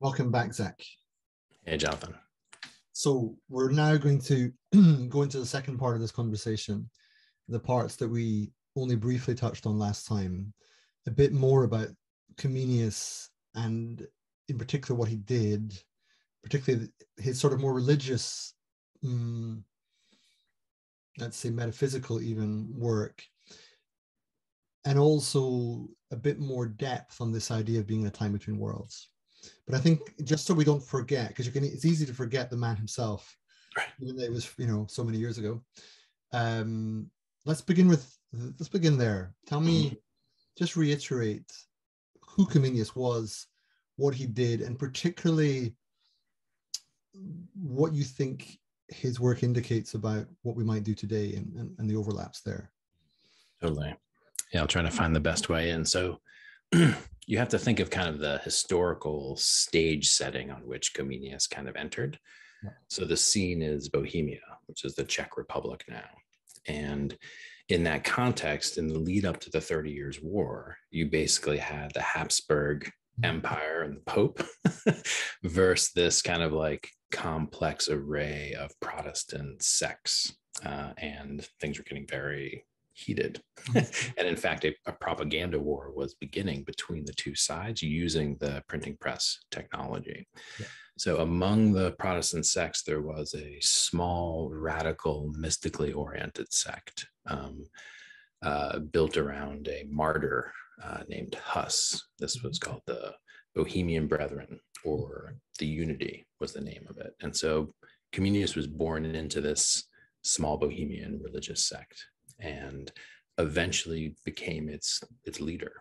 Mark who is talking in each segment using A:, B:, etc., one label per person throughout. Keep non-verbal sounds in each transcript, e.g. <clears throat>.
A: Welcome back, Zak.
B: Hey, Jonathan.
A: So we're now going to <clears throat> go into the second part of this conversation, the parts that we only briefly touched on last time, a bit more about Comenius and in particular what he did, particularly his sort of more religious, um, let's say metaphysical even work, and also a bit more depth on this idea of being a time between worlds. But I think just so we don't forget, because you can, it's easy to forget the man himself,
B: right.
A: even though it was you know so many years ago. Um, let's begin with let's begin there. Tell me, mm-hmm. just reiterate who Comenius was, what he did, and particularly what you think his work indicates about what we might do today and, and, and the overlaps there.
B: Totally. Yeah, I'll try to find the best way in. So <clears throat> you have to think of kind of the historical stage setting on which Comenius kind of entered. Yeah. So the scene is Bohemia, which is the Czech Republic now. And in that context, in the lead up to the 30 Years' War, you basically had the Habsburg mm-hmm. Empire and the Pope <laughs> versus this kind of like complex array of Protestant sects. Uh, and things were getting very heated. Mm-hmm. <laughs> and in fact, a, a, propaganda war was beginning between the two sides using the printing press technology. Yeah. So, among the Protestant sects, there was a small, radical, mystically oriented sect um, uh, built around a martyr uh, named Huss. This was mm-hmm. called the Bohemian Brethren, or the Unity was the name of it. And so, Comenius was born into this small Bohemian religious sect and eventually became its its leader.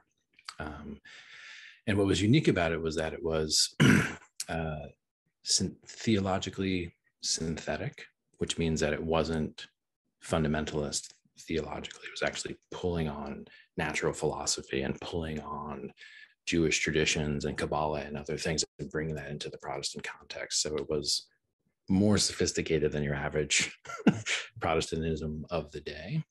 B: Um, and what was unique about it was that it was <clears throat> uh, theologically synthetic, which means that it wasn't fundamentalist theologically. It was actually pulling on natural philosophy and pulling on Jewish traditions and Kabbalah and other things and bringing that into the Protestant context. So it was more sophisticated than your average <laughs> Protestantism of the day.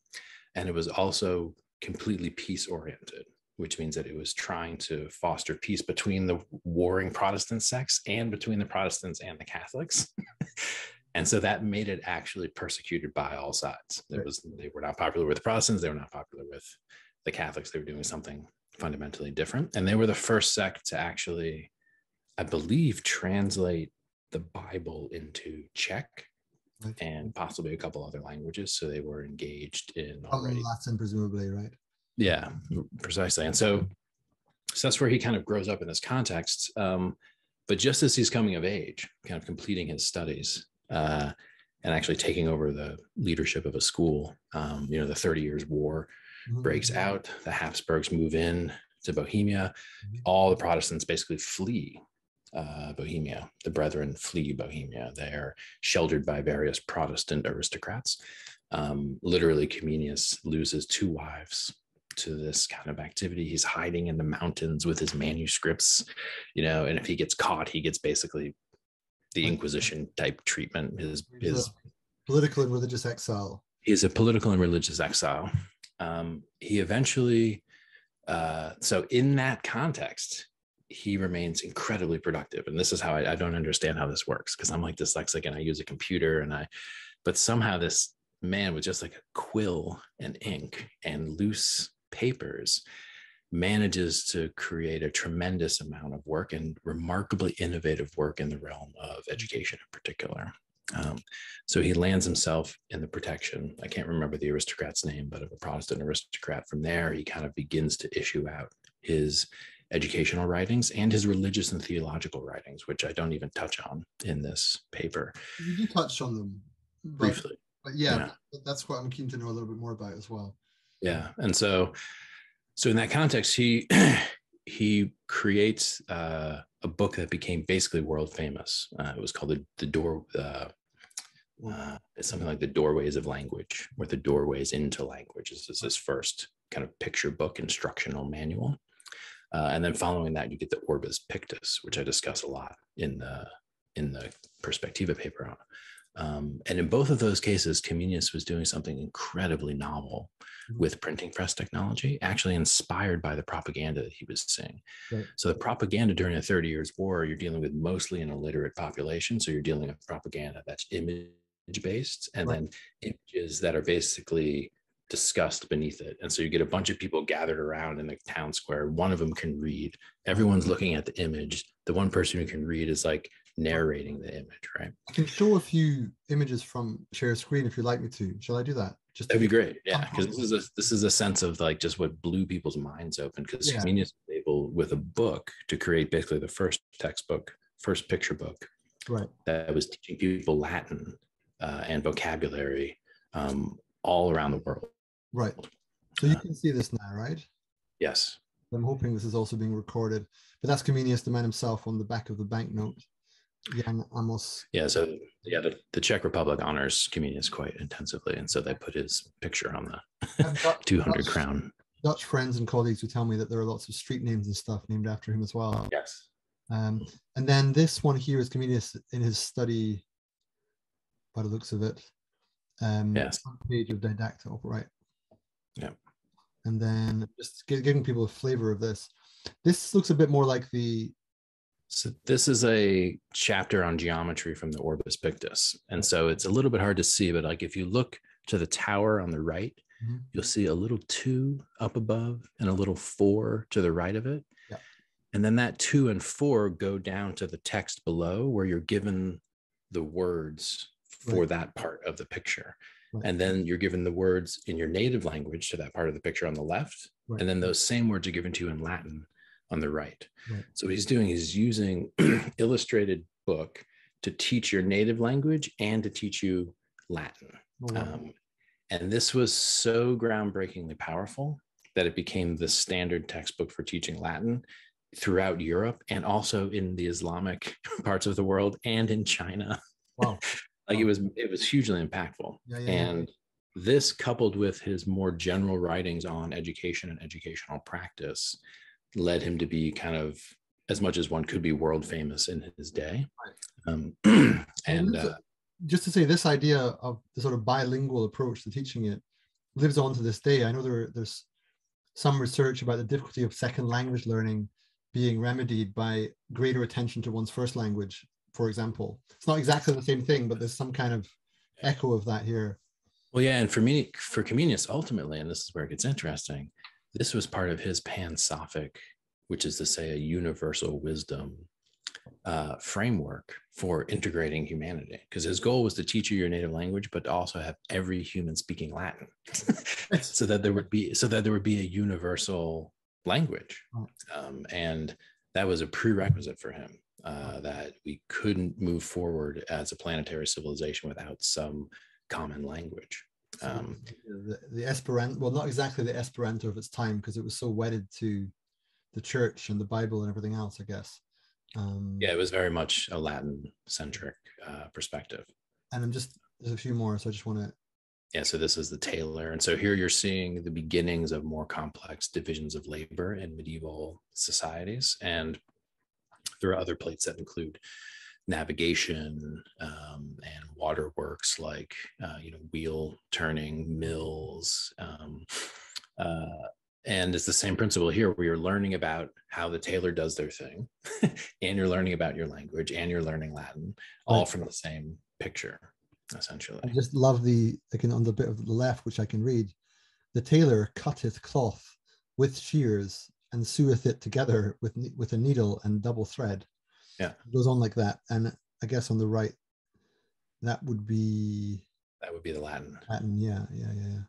B: And it was also completely peace oriented, which means that it was trying to foster peace between the warring Protestant sects and between the Protestants and the Catholics. <laughs> and so that made it actually persecuted by all sides. It was they were not popular with the Protestants, they were not popular with the Catholics. They were doing something fundamentally different. And they were the first sect to actually, I believe, translate the Bible into Czech and possibly a couple other languages. So they were engaged in
A: already. Latin, presumably, right?
B: Yeah, precisely. And so, so that's where he kind of grows up in this context. Um, but just as he's coming of age, kind of completing his studies, uh, and actually taking over the leadership of a school, um, you know, the Thirty Years' War mm-hmm. breaks out. The Habsburgs move in to Bohemia. Mm-hmm. All the Protestants basically flee uh, Bohemia. The Brethren flee Bohemia. They are sheltered by various Protestant aristocrats. Um, literally, Comenius loses two wives to this kind of activity. He's hiding in the mountains with his manuscripts, you know, and if he gets caught, he gets basically the Inquisition type treatment. His his
A: political and religious exile.
B: He's a political and religious exile. Um, he eventually, uh, so in that context, he remains incredibly productive. And this is how I, I don't understand how this works because I'm like dyslexic and I use a computer and I, but somehow this man with just like a quill and ink and loose papers manages to create a tremendous amount of work and remarkably innovative work in the realm of education in particular. Um, so he lands himself in the protection. I can't remember the aristocrat's name, but of a Protestant aristocrat. From there, he kind of begins to issue out his educational writings and his religious and theological writings, which I don't even touch on in this paper.
A: You do touch on them
B: but, briefly.
A: But yeah, yeah, that's what I'm keen to know a little bit more about as well.
B: Yeah, and so, so in that context, he <clears throat> he creates uh, a book that became basically world famous. Uh, it was called the the door. Uh, uh, it's something like the doorways of language, or the doorways into language. This is his first kind of picture book instructional manual. Uh, and then following that, you get the Orbis Pictus, which I discuss a lot in the in the Perspectiva paper. Um, and in both of those cases, Comenius was doing something incredibly novel mm-hmm. with printing press technology, actually inspired by the propaganda that he was seeing. Right. So, the propaganda during the 30 Years' War, you're dealing with mostly an illiterate population. So, you're dealing with propaganda that's image based and right. then images that are basically discussed beneath it. And so you get a bunch of people gathered around in the town square. One of them can read. Everyone's looking at the image. The one person who can read is like narrating the image, right?
A: I can show a few images from share a screen if you'd like me to. Shall I do that?
B: Just that'd be great. Yeah, because this is a this is a sense of like just what blew people's minds open. Because yeah. Comenius was able with a book to create basically the first textbook, first picture book,
A: right?
B: That was teaching people Latin uh, and vocabulary um, all around the world.
A: Right. So you can see this now, right?
B: Yes.
A: I'm hoping this is also being recorded. But that's Comenius, the man himself, on the back of the banknote. Jan Amos.
B: Yeah, so yeah, the, the Czech Republic honors Comenius quite intensively, and so they put his picture on the <laughs> 200 Dutch, crown.
A: Dutch friends and colleagues who tell me that there are lots of street names and stuff named after him as well.
B: Yes.
A: Um, and then this one here is Comenius in his study, by the looks of it. Um,
B: yes.
A: Page of Didacta, right?
B: Yeah.
A: And then just giving people a flavor of this. This looks a bit more like the.
B: So this is a chapter on geometry from the Orbis Pictus, and so it's a little bit hard to see, but like if you look to the tower on the right, mm-hmm. you'll see a little two up above and a little four to the right of it.
A: Yeah.
B: And then that two and four go down to the text below where you're given the words for right. that part of the picture. Right. And then you're given the words in your native language to that part of the picture on the left. Right. And then those same words are given to you in Latin on the right. right. So what he's doing is using <clears throat> illustrated book to teach your native language and to teach you Latin. Oh, wow. um, and this was so groundbreakingly powerful that it became the standard textbook for teaching Latin throughout Europe and also in the Islamic <laughs> parts of the world and in China.
A: Wow. <laughs>
B: like it was it was hugely impactful.
A: Yeah, yeah,
B: and yeah. this coupled with his more general writings on education and educational practice led him to be kind of as much as one could be world famous in his day. Um, <clears throat> and uh,
A: just to say this idea of the sort of bilingual approach to teaching it lives on to this day. I know there, there's some research about the difficulty of second language learning being remedied by greater attention to one's first language for example. It's not exactly the same thing, but there's some kind of echo of that here.
B: Well, yeah, and for me, for Comenius, ultimately, and this is where it gets interesting. This was part of his pan-Sophic, which is to say, a universal wisdom uh, framework for integrating humanity. Because his goal was to teach you your native language, but to also have every human speaking Latin, <laughs> so that there would be so that there would be a universal language, um, and that was a prerequisite for him uh, that we couldn't move forward as a planetary civilization without some common language. Um,
A: the, the Esperanto, well, not exactly the Esperanto of its time, because it was so wedded to the church and the Bible and everything else, I guess.
B: Um, yeah, it was very much a Latin centric uh, perspective.
A: And I'm just, there's a few more, so I just want to.
B: Yeah, so this is the tailor. And so here you're seeing the beginnings of more complex divisions of labor in medieval societies. And there are other plates that include navigation um, and waterworks like uh, you know wheel turning mills um, uh, and it's the same principle here where you're learning about how the tailor does their thing <laughs> and you're learning about your language and you're learning latin all right. from the same picture essentially
A: i just love the again on the bit of the left which i can read the tailor cutteth cloth with shears and seweth it together with with a needle and double thread.
B: Yeah,
A: it goes on like that. And I guess on the right, that would be
B: that would be the Latin.
A: Latin, yeah, yeah, yeah. yeah.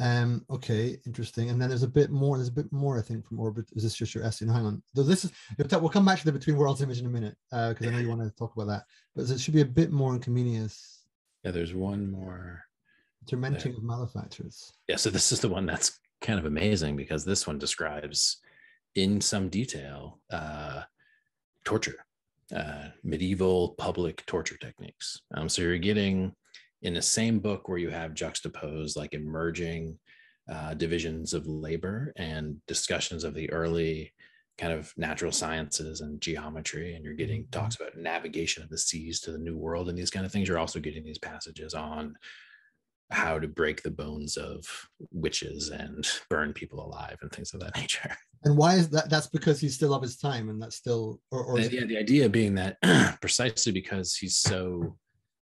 A: Um, okay, interesting. And then there's a bit more. There's a bit more, I think, from Orbit. Is this just your essay? No, hang on. So this is. We'll come back to the Between Worlds image in a minute because uh, I know you want to talk about that. But it should be a bit more in Comenius.
B: Yeah, there's one more.
A: Tormenting there. of malefactors.
B: Yeah, so this is the one that's kind of amazing because this one describes in some detail uh, torture, uh, medieval public torture techniques. Um, so you're getting in the same book where you have juxtaposed like emerging uh, divisions of labor and discussions of the early kind of natural sciences and geometry, and you're getting
A: Mhm.
B: talks about navigation of the seas to the new world and these kind of things. You're also getting these passages on how to break the bones of witches and burn people alive and things of that <laughs> nature.
A: And why is that? That's because he's still of his time, and that's still, or, or
B: the, yeah, the idea being that <clears throat> precisely because he's so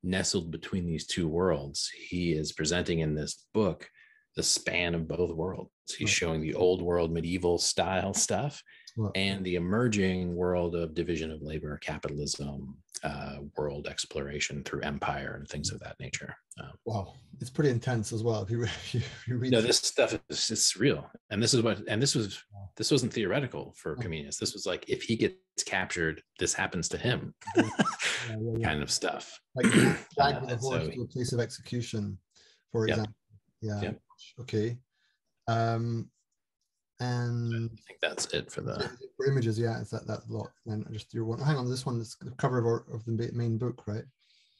B: nestled between these two worlds, he is presenting in this book the span of both worlds. He's
A: Right.
B: showing the old world medieval style stuff
A: Well,
B: and the emerging world of division of labor, capitalism, uh, world exploration through empire and things of that nature. Um,
A: wow, it's pretty intense as well. If you, <laughs> if you, if you read,
B: no, this stuff is it's real, and this is what, and this was this wasn't theoretical for
A: Oh.
B: Comenius. This was like if he gets captured, this happens to him, <laughs>
A: Yeah, yeah, yeah.
B: kind of stuff.
A: like dragged with a horse
B: so-
A: to a place of execution, for
B: Yep.
A: example. Yeah.
B: Yep.
A: Okay. Um, and
B: I think that's it for the.
A: for images, yeah, it's that that lot. And just your one. Hang on, this one is the cover of, our, of the main book, right?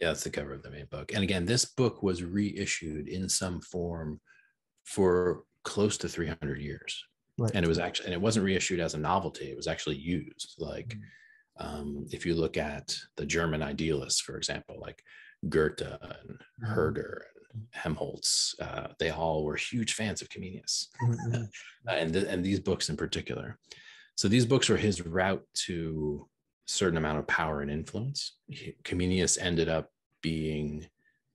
B: Yeah, it's the cover of the main book. And again, this book was reissued in some form for close to 300 years.
A: Right.
B: And it was actually, and it wasn't reissued as a novelty. It was actually used. Like,
A: Mm.
B: um, if you look at the German idealists, for example, like Goethe and
A: Mhm.
B: Herder and Helmholtz, uh, they all were huge fans of Comenius
A: Mhm, mhm. <laughs>
B: uh, and th- and these books in particular. So these books were his route to a certain amount of power and influence. He, Comenius ended up being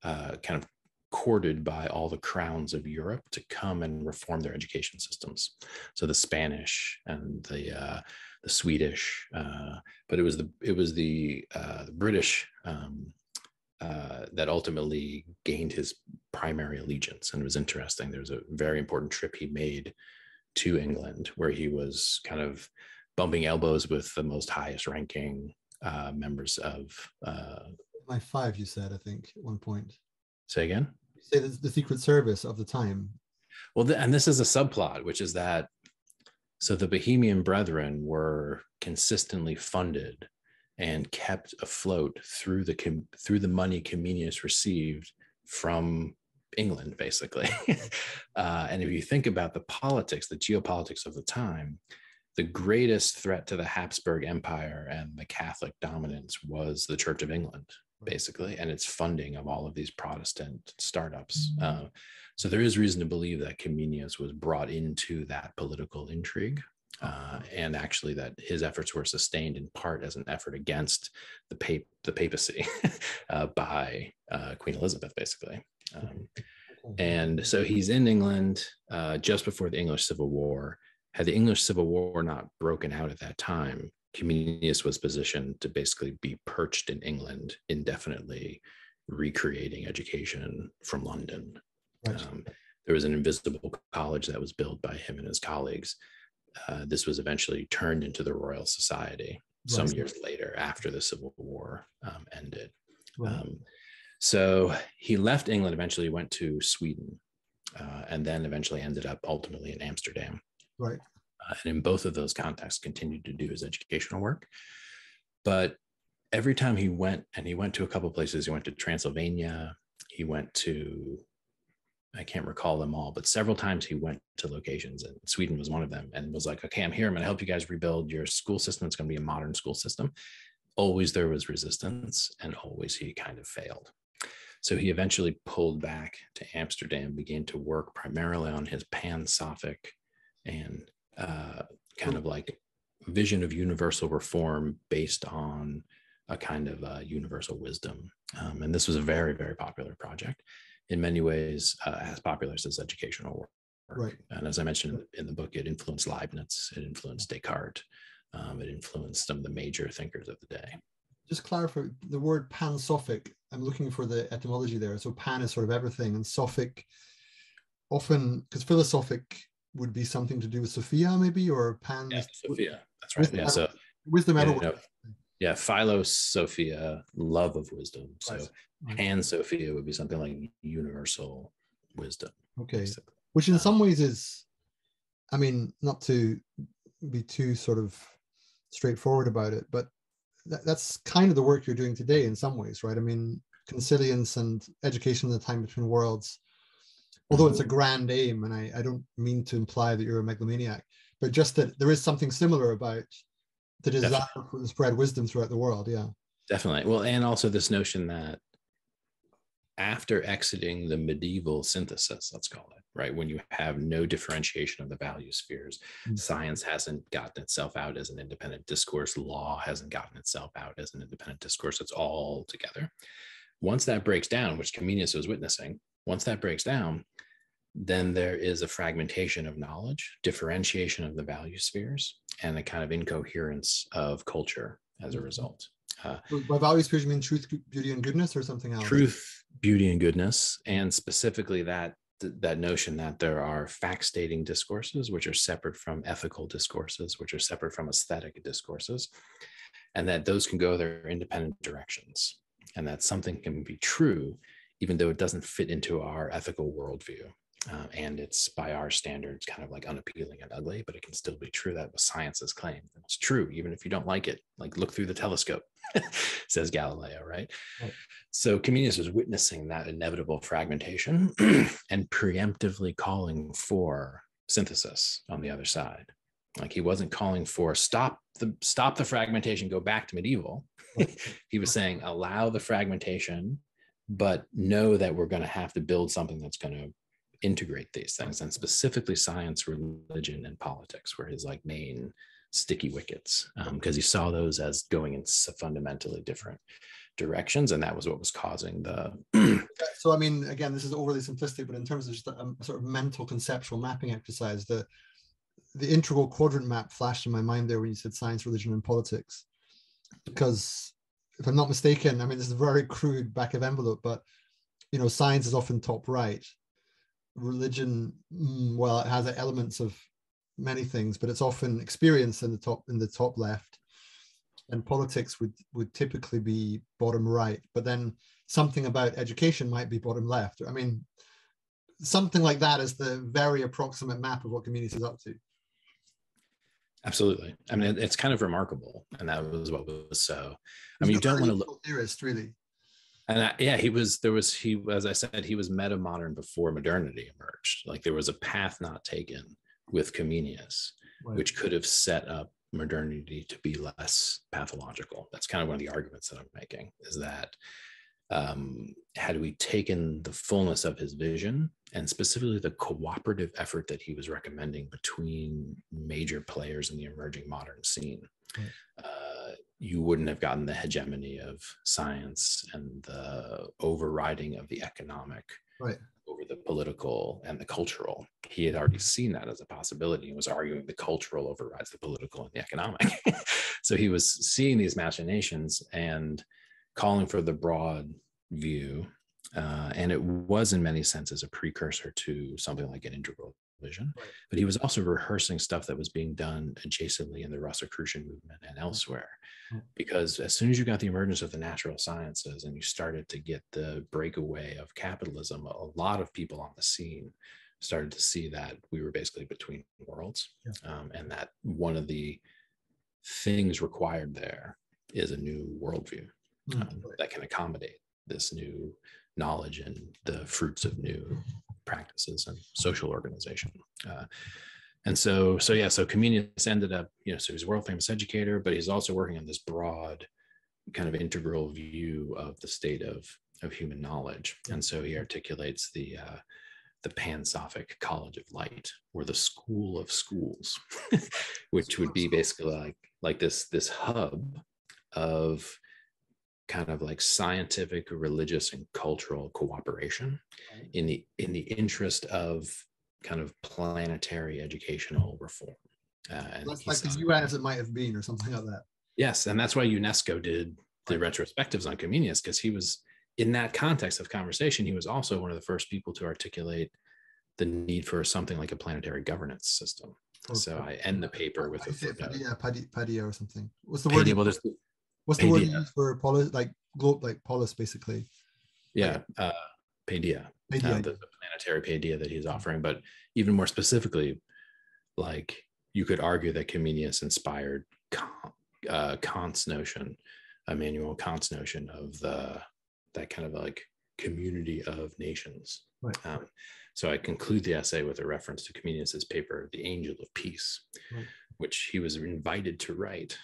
B: uh, kind of courted by all the crowns of Europe to come and reform their education systems. So the Spanish and the uh, the Swedish, uh, but it was the it was the, uh, the British um, uh, that ultimately gained his primary allegiance. And it was interesting. There was a very important trip he made to England where he was kind of bumping elbows with the most highest ranking uh, members of. Uh,
A: MI5, you said, I think, at one point.
B: say again.
A: You say the, the Secret Service of the time.
B: Well, th- and this is a subplot, which is that so the Bohemian Brethren were consistently funded and kept afloat through the com- through the money Comenius received from England, basically. <laughs> uh, and if you think about the politics, the geopolitics of the time, the greatest threat to the Habsburg Empire and the Catholic dominance was the Church of England, basically, and its funding of all of these Protestant startups. Uh, so there is reason to believe that Comenius was brought into that political intrigue. Uh, and actually, that his efforts were sustained in part as an effort against the pap- the papacy <laughs> uh, by uh, Queen Elizabeth, basically. Um, and so he's in England uh, just before the English Civil War. Had the English Civil War not broken out at that time, Comenius was positioned to basically be perched in England indefinitely, recreating education from London.
A: Right.
B: Um, there was an invisible college that was built by him and his colleagues. Uh, this was eventually turned into the Royal Society some years later after the Civil War um, ended.
A: Right.
B: Um, so he left England, eventually went to Sweden, uh, and then eventually ended up ultimately in Amsterdam.
A: right.
B: Uh, and in both of those contexts, continued to do his educational work. But every time he went, and he went to a couple places, he went to Transylvania, he went to, I can't recall them all, but several times he went to locations, and Sweden was one of them, and was like, okay, I'm here, I'm going to help you guys rebuild your school system. It's going to be a modern school system. Always there was resistance, and always he kind of failed. So he eventually pulled back to Amsterdam, began to work primarily on his pan-Sophic and uh, kind of like vision of universal reform based on a kind of uh, universal wisdom. Um, and this was a very, very popular project. In many ways, uh, as popular as his educational work.
A: Right.
B: And as I mentioned in the, book, it influenced Leibniz, it influenced Descartes, um, it influenced some of the major thinkers of the day.
A: Just clarify the word pan-Sophic. I'm looking for the etymology there. So pan is sort of everything, and Sophic often because philosophic would be something to do with Sophia, maybe, or pan
B: Yeah, Sophia. That's right. Yeah. So
A: wisdom.
B: yeah, no, yeah, Philos Sophia, love of wisdom. So.
A: Right. Mm-hmm.
B: Pan Sophia would be something like universal wisdom.
A: Okay.
B: basically.
A: Which in uh, some ways is, I mean, not to be too sort of straightforward about it, but that, that's kind of the work you're doing today in some ways, right? I mean, consilience and education in the time between worlds, although it's a mm-hmm. grand aim, and I, I don't mean to imply that you're a megalomaniac, but just that there is something similar about the desire to spread wisdom throughout the world. Yeah.
B: Definitely. Well, and also this notion that after exiting the medieval synthesis, let's call it, right, when you have no differentiation of the value spheres,
A: Mm.
B: science hasn't gotten itself out as an independent discourse, law hasn't gotten itself out as an independent discourse, it's all together. Once that breaks down, which Comenius was witnessing, once that breaks down, then there is a fragmentation of knowledge, differentiation of the value spheres, and the kind of incoherence of culture as a
A: Mhm.
B: result. Uh,
A: By value spheres, you mean truth, beauty, and goodness, or something else?
B: truth beauty and goodness and specifically that that notion that there are fact stating discourses which are separate from ethical discourses which are separate from aesthetic discourses and that those can go their independent directions and that something can be true even though it doesn't fit into our ethical worldview uh, and it's by our standards kind of like unappealing and ugly but it can still be true that what science has claimed it's true even if you don't like it like look through the telescope <laughs> says galileo right
A: Right.
B: so Comenius was witnessing that inevitable fragmentation <clears throat> and preemptively calling for synthesis on the other side. Like he wasn't calling for stop the stop the fragmentation, go back to medieval. <laughs> he was saying allow the fragmentation, but know that we're going to have to build something that's going to integrate these things and specifically science, religion, and politics were his like main sticky wickets um, because he saw those as going in fundamentally different directions and that was what was causing the <clears throat>
A: so I mean, again, this is overly simplistic, but in terms of just a, a um, sort of mental conceptual mapping exercise, the the integral quadrant map flashed in my mind there when you said science, religion, and politics. Because if I'm not mistaken, I mean, this is a very crude back of envelope, but you know, science is often top right. Religion, mm, well, it has elements of many things, but it's often experience in the top in the top left. And politics would would typically be bottom right, but then something about education might be bottom left. I mean, something like that is the very approximate map of what Comenius is up to.
B: absolutely i mean it's kind of remarkable and that was what was so i
A: He's
B: mean you don't want to look
A: theorist, really.
B: And I, yeah he was there was he as i said he was meta modern before modernity emerged like there was a path not taken with comenius
A: Right.
B: which could have set up modernity to be less pathological. That's kind of one of the arguments that I'm making is that um, had we taken the fullness of his vision and specifically the cooperative effort that he was recommending between major players in the emerging modern scene,
A: Right.
B: uh, you wouldn't have gotten the hegemony of science and the overriding of the economic
A: Right.
B: over the political and the cultural. He had already seen that as a possibility and was arguing the cultural overrides the political and the economic. <laughs> so he was seeing these machinations and calling for the broad view. Uh, and it was, in many senses, a precursor to something like an integral vision.
A: Right.
B: But he was also rehearsing stuff that was being done adjacently in the Rosicrucian movement and elsewhere.
A: Mm.
B: Because as soon as you got the emergence of the natural sciences and you started to get the breakaway of capitalism, a lot of people on the scene started to see that we were basically between worlds um, and that one of the things required there is a new worldview
A: Mm,
B: um, that can accommodate this new knowledge and the fruits of new practices and social organization. Uh, and so, so yeah, so Comenius ended up, you know, so he's a world famous educator, but he's also working on this broad kind of integral view of the state of of human knowledge. And so he articulates the uh, the Pansophic College of Light, or the School of Schools, <laughs> which would be basically like like this this hub of kind of like scientific, religious, and cultural cooperation
A: Right.
B: in the in the interest of kind of planetary educational reform. Uh, and
A: That's like the UN as it might have been, or something like that.
B: Yes, and that's why UNESCO did the retrospectives on Comenius because he was in that context of conversation. He was also one of the first people to articulate the need for something like a planetary governance system.
A: Or-
B: So I end the paper with a
A: I say
B: footnote.
A: Padilla, Padilla, Padilla or something. What's the word?
B: Well, there's-
A: What's the word you use for polis? Like globe, like polis, basically.
B: yeah, uh, Paideia,
A: Paideia.
B: uh, the, the planetary Paideia that he's offering. But even more specifically, like you could argue that Comenius inspired Kant, uh, Kant's notion, Immanuel Kant's notion of the that kind of like community of nations.
A: Right.
B: Um, so I conclude the essay with a reference to Comenius's paper, The Angel of Peace,
A: Right.
B: which he was invited to write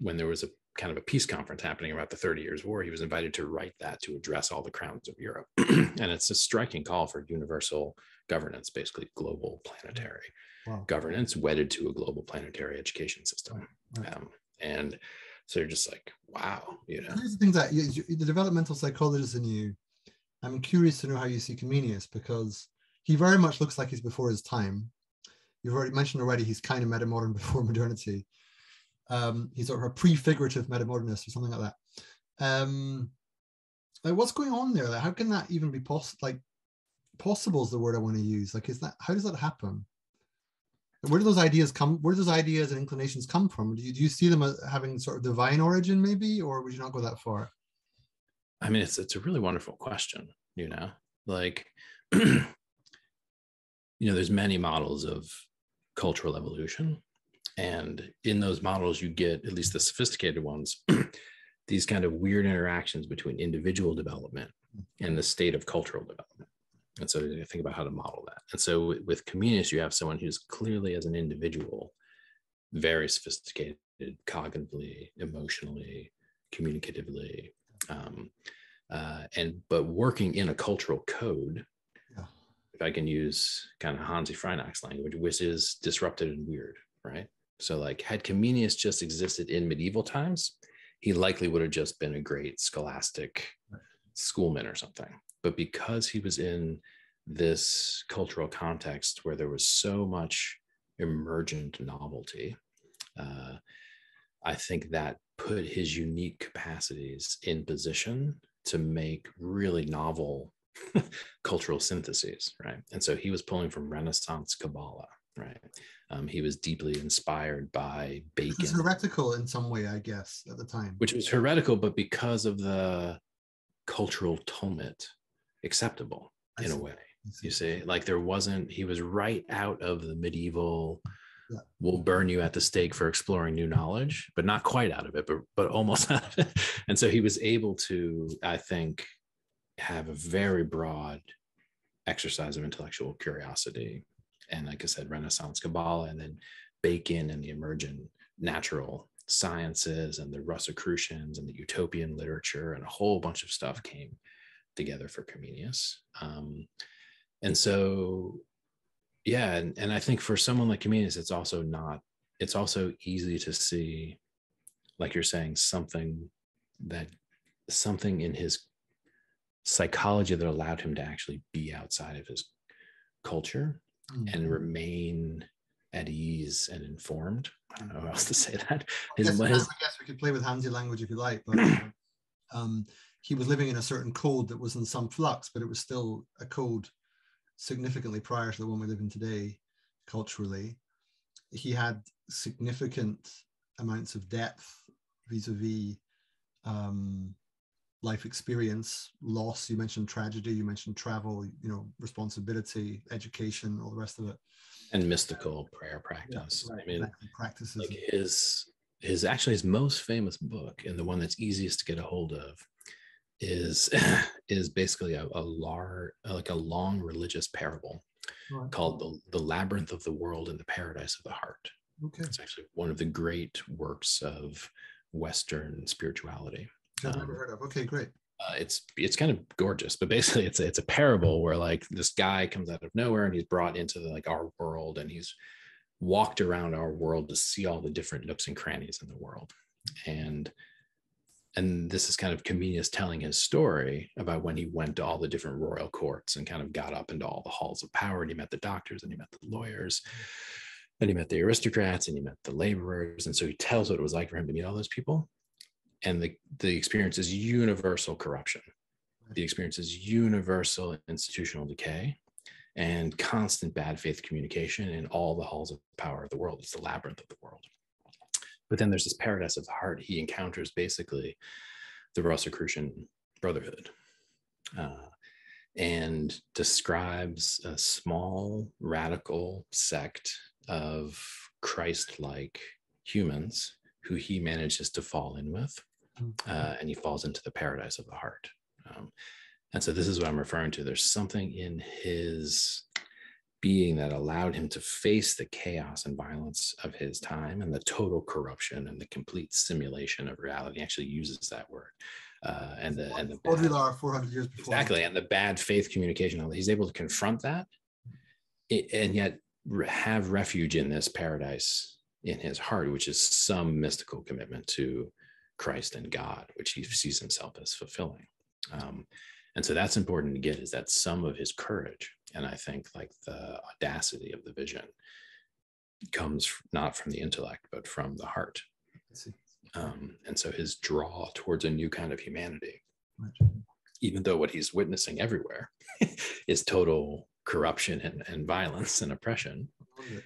B: when there was a kind of a peace conference happening about the 30 Years' War. He was invited to write that to address all the crowns of Europe. <clears throat> and it's a striking call for universal governance, basically global planetary
A: Wow.
B: governance wedded to a global planetary education system.
A: Right.
B: Um, and so you're just like, wow, you know.
A: Here's the things that you- the developmental psychologist in you, I'm curious to know how you see Comenius because he very much looks like he's before his time. You've already mentioned already he's kind of metamodern <laughs> before modernity. Um, he's sort of a prefigurative metamodernist or something like that. Um, like what's going on there? Like, how can that even be possible? Like, possible is the word I want to use. Like, is that how does that happen? Where do those ideas come? Where do those ideas and inclinations come from? Do you, do you see them as having sort of divine origin, maybe, or would you not go that far?
B: I mean, it's it's a really wonderful question, you know, like <clears throat> you know, there's many models of cultural evolution. And in those models, you get, at least the sophisticated ones, <clears throat> these kind of weird interactions between individual development and the state of cultural development. And so you think about how to model that. And so with, Comenius, you have someone who's clearly, as an individual, very sophisticated cognitively, emotionally, communicatively, um, uh, and but working in a cultural code.
A: Yeah.
B: If I can use kind of Hanzi Freinacht's language, which is disrupted and weird, right? So, like, had Comenius just existed in medieval times, he likely would have just been a great scholastic schoolman or something. But because he was in this cultural context where there was so much emergent novelty, uh, I think that put his unique capacities in position to make really novel <laughs> cultural syntheses, right? And so he was pulling from Renaissance Kabbalah, right? Um, he was deeply inspired by
A: It was
B: Bacon,
A: heretical in some way, I guess, at the time.
B: which was heretical, but because of the cultural tumult, acceptable
A: I
B: in a way.
A: See.
B: You see, like there wasn't, he was right out of the medieval,
A: Yeah.
B: we'll burn you at the stake for exploring new knowledge, but not quite out of it, but, but almost <laughs> out of it. And so he was able to, I think, have a very broad exercise of intellectual curiosity. And like I said, Renaissance Kabbalah, and then Bacon and the emergent natural sciences and the Rosicrucians and the utopian literature and a whole bunch of stuff came together for Comenius. Um, and so, yeah, and, and I think for someone like Comenius, it's also not, it's also easy to see, like you're saying, something that something in his psychology that allowed him to actually be outside of his culture
A: Mm.
B: and remain at ease and informed. I don't know how else to say <laughs> that.
A: I
B: His,
A: guess,
B: his,
A: I guess we could play with Hanzi language if you like, but <clears throat> um, he was living in a certain code that was in some flux, but it was still a code significantly prior to the one we live in today, culturally. He had significant amounts of depth vis-a-vis um, life experience, loss. You mentioned tragedy. You mentioned travel. You know, responsibility, education, all the rest of it.
B: and mystical prayer practice.
A: right,
B: I mean,
A: practices.
B: like his his actually his most famous book and the one that's easiest to get a hold of is <laughs> is basically a, a lar like a long religious parable
A: Right.
B: called the, the labyrinth of the world and the paradise of the heart
A: okay.
B: it's actually one of the great works of western spirituality
A: I've never
B: um,
A: heard of. Okay, great.
B: uh, it's it's kind of gorgeous but basically <laughs> it's a, it's a parable where like this guy comes out of nowhere and he's brought into the, like our world and he's walked around our world to see all the different nooks and crannies in the world and and this is kind of Comenius telling his story about when he went to all the different royal courts and kind of got up into all the halls of power and he met the doctors and he met the lawyers and he met the aristocrats and he met the laborers and so he tells what it was like for him to meet all those people and the, the experience is universal corruption. The experience is universal institutional decay and constant bad faith communication in all the halls of power of the world. It's the labyrinth of the world. But then there's this paradise of the heart. He encounters basically the rosicrucian brotherhood uh, and describes a small radical sect of christ-like humans who he manages to fall in with uh, and he falls into the paradise of the heart. Um, And so this is what I'm referring to. There's something in his being that allowed him to face the chaos and violence of his time and the total corruption and the complete simulation of reality. He actually uses that word. Uh, and the and the
A: bad, 400 years before
B: exactly and the bad faith communication he's able to confront that and yet have refuge in this paradise in his heart which is some mystical commitment to christ and god which he sees himself as fulfilling. Um, and so that's important to get is that some of his courage and i think like the audacity of the vision comes not from the intellect but from the heart. Um, and so his draw towards a new kind of humanity even though what he's witnessing everywhere <laughs> is total corruption and, and violence and oppression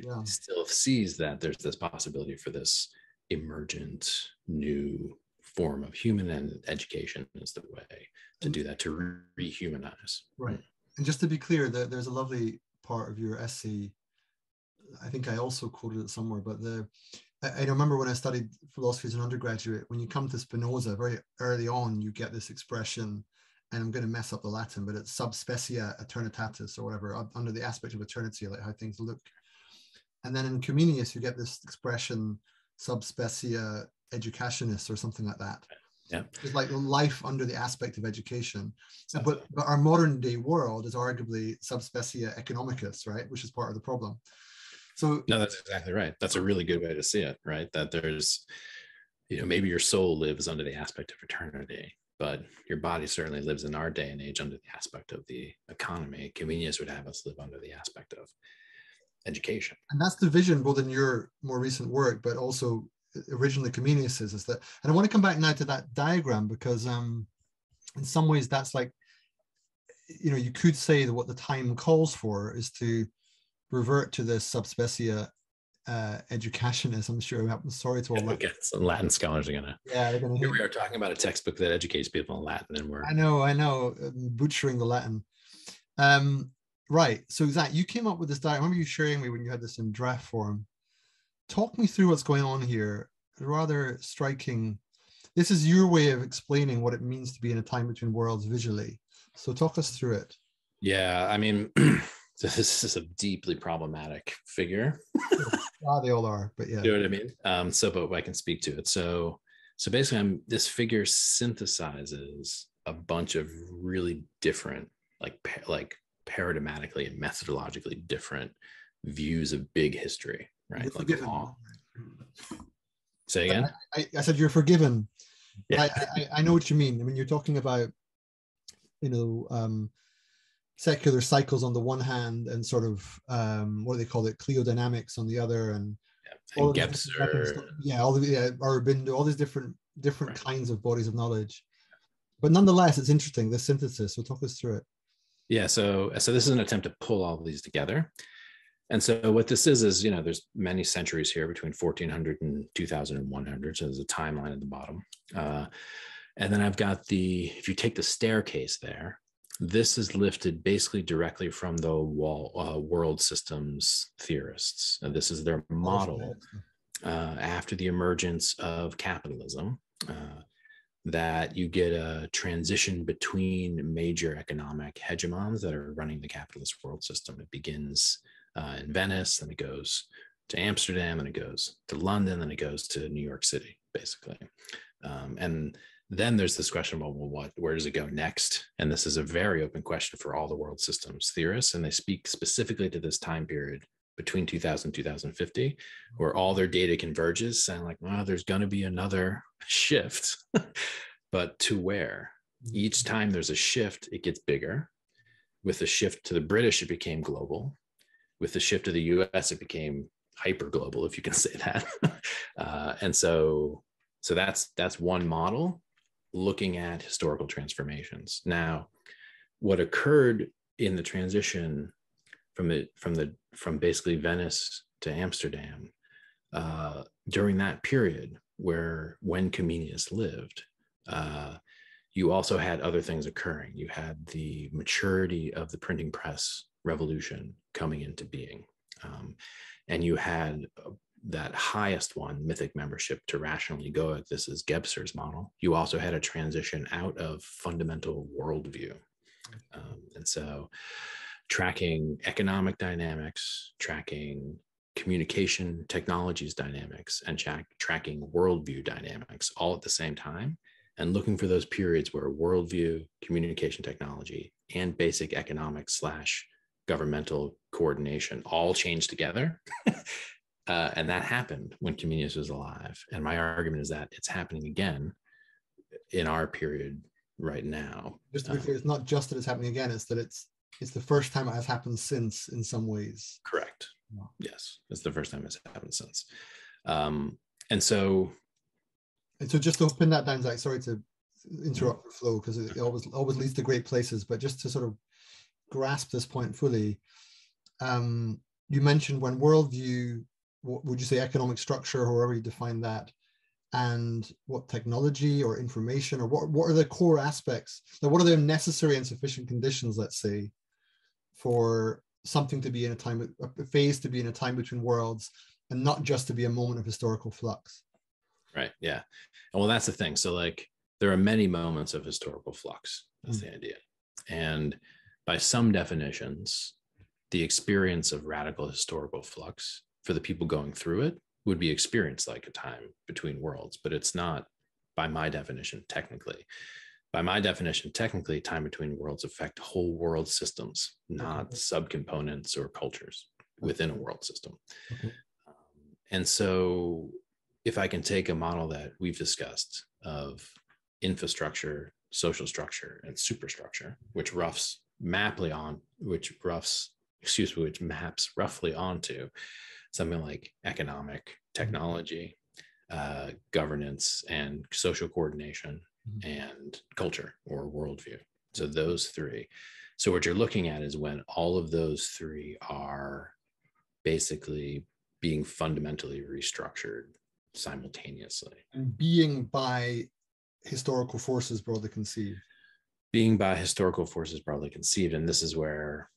B: yeah. still sees that there's this possibility for this emergent new form of human and education is the way to do that to rehumanize.
A: Right. And just to be clear that there's a lovely part of your essay i think i also quoted it somewhere but the I, I remember when i studied philosophy as an undergraduate when you come to spinoza very early on you get this expression and i'm going to mess up the latin but it's subspecia aeternitatis or whatever under the aspect of eternity like how things look. And then in comenius you get this expression subspecia educationis or something like that.
B: Yeah.
A: It's like life under the aspect of education. But, but our modern day world is arguably subspecia economicus right? Which is part of the problem. So
B: no that's exactly right. That's a really good way to see it right? That there's you know maybe your soul lives under the aspect of eternity but your body certainly lives in our day and age under the aspect of the economy. Comenius would have us live under the aspect of education.
A: And that's the vision both in your more recent work but also originally Comenius is, is that, and I want to come back now to that diagram because um, in some ways that's like, you know, you could say that what the time calls for is to revert to this subspecia uh, educationist. I'm sure. I'm sorry to all
B: that. Get some Latin scholars are gonna.
A: Yeah, they're gonna.
B: Here we are talking about a textbook that educates people in Latin, and we're.
A: I know, I know, butchering the Latin. Um, right. So Zak, you came up with this diagram. I remember you sharing me when you had this in draft form talk me through what's going on here. Rather striking. This is your way of explaining what it means to be in a time between worlds visually. So talk us through it.
B: Yeah, I mean, <clears throat> this is a deeply problematic figure. <laughs>
A: ah, they all are, but yeah.
B: You know what I mean? Um, so, but I can speak to it. So, so basically, I'm this figure synthesizes a bunch of really different, like like paradigmatically and methodologically different views of big history right? Like law. Say again.
A: I, I, said you're forgiven. Yeah. I, I, I know what you mean. I mean, you're talking about, you know, um, secular cycles on the one hand, and sort of um, what do they call it, cliodynamics on the other, and,
B: yeah, and Gebser.
A: yeah, all the yeah, Aurobindo, all these different different right. kinds of bodies of knowledge. But nonetheless, it's interesting the synthesis. So talk us through it.
B: Yeah, so so this is an attempt to pull all of these together. And so what this is, is, you know, there's many centuries here between 1400 and 2100. So there's a timeline at the bottom. Uh, and then I've got the, if you take the staircase there, this is lifted basically directly from the wall, uh, world systems theorists. And this is their model uh, after the emergence of capitalism. Uh, that you get a transition between major economic hegemons that are running the capitalist world system. It begins uh, in Venice, then it goes to Amsterdam, and it goes to London, then it goes to New York City, basically. Um, and then there's this question about well, what where does it go next? And this is a very open question for all the world systems theorists, and they speak specifically to this time period between 2000 and 2050, where all their data converges, saying like, well, there's going to be another shift, <laughs> but to where? Each mm-hmm. time there's a shift, it gets bigger. With the shift to the British, it became global with the shift of the US, it became hyper global, if you can <laughs> say that. uh, and so, so that's that's one model looking at historical transformations. Now, what occurred in the transition from the from the from basically Venice to Amsterdam uh, during that period, where when Comenius lived, uh, you also had other things occurring. You had the maturity of the printing press revolution coming into being. Um, and you had uh, that highest one, mythic membership, to rational egoic. This is Gebser's model. You also had a transition out of fundamental worldview. And so tracking economic dynamics, tracking communication technologies dynamics, and track, tracking worldview dynamics all at the same time, and looking for those periods where worldview, communication technology, and basic economic slash governmental coordination all change together. <laughs> uh, and that happened when Comenius was alive. And my argument is that it's happening again in our period right now.
A: Just to be clear, it's not just that it's happening again; it's that it's it's the first time it has happened since, in some ways.
B: Correct. Yeah. Yes, it's the first time it's happened since. Um, and so,
A: and so just to pin that down, Zak. Sorry to interrupt the flow because it always always leads to great places, but just to sort of grasp this point fully, um, you mentioned when worldview, what would you say, economic structure, however you define that, and what technology or information or what, what are the core aspects now what are the necessary and sufficient conditions let's say for something to be in a time a phase to be in a time between worlds and not just to be a moment of historical flux?
B: Right yeah. Well that's the thing. So like there are many moments of historical flux. That's mm. the idea. And by some definitions the experience of radical historical flux for the people going through it would be experienced like a time between worlds, but it's not by my definition, technically. By my definition, technically, time between worlds affect whole world systems, not okay. subcomponents or cultures within a world system. Okay. Um, and so, if I can take a model that we've discussed of infrastructure, social structure, and superstructure, which roughs maply on, which roughs, excuse me, which maps roughly onto something like economic technology, uh, governance, and social coordination, mm-hmm. and culture or worldview. So those three. So what you're looking at is when all of those three are basically being fundamentally restructured simultaneously.
A: And being by historical forces broadly conceived.
B: Being by historical forces broadly conceived. And this is where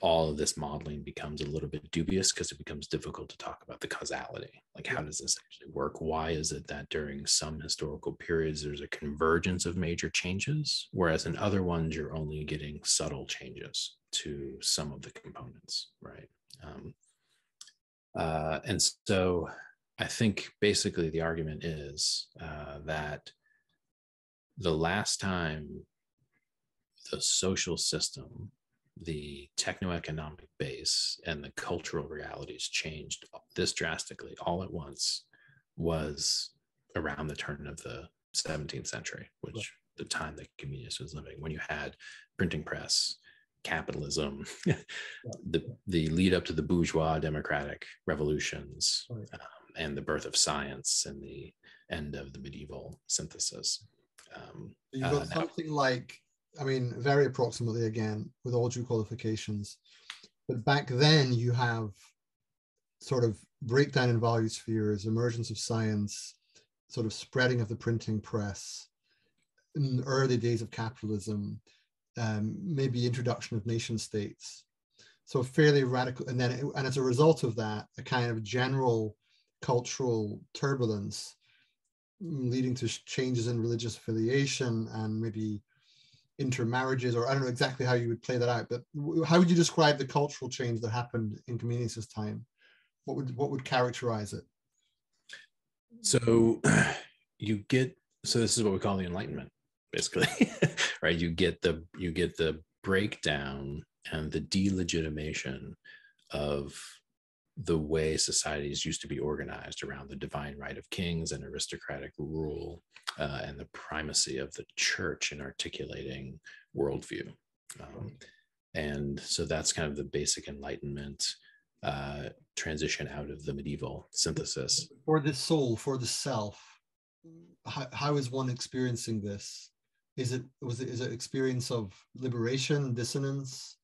B: all of this modeling becomes a little bit dubious because it becomes difficult to talk about the causality. Like, how does this actually work? Why is it that during some historical periods there's a convergence of major changes, whereas in other ones you're only getting subtle changes to some of the components, right? Um, uh, and so I think basically the argument is uh, that the last time the social system the techno-economic base and the cultural realities changed this drastically all at once was around the turn of the 17th century, which right. the time that Comenius was living, when you had printing press, capitalism, <laughs> the the lead up to the bourgeois democratic revolutions, right. um, and the birth of science and the end of the medieval synthesis.
A: Um, you got uh, something now, like I mean, very approximately again, with all due qualifications. But back then, you have sort of breakdown in value spheres, emergence of science, sort of spreading of the printing press, in early days of capitalism, um, maybe introduction of nation states. So fairly radical, and then and as a result of that, a kind of general cultural turbulence leading to changes in religious affiliation and maybe intermarriages, or I don't know exactly how you would play that out, but how would you describe the cultural change that happened in Comenius's time? What would what would characterize it?
B: So <clears throat> you get so this is what we call the Enlightenment, basically, <laughs> right? You get the you get the breakdown and the delegitimation of the way societies used to be organized around the divine right of kings and aristocratic rule uh, and the primacy of the church in articulating worldview. Um, and so that's kind of the basic enlightenment uh, transition out of the medieval synthesis.
A: For the soul, for the self, how, how is one experiencing this? Is it was it is it experience of liberation, dissonance?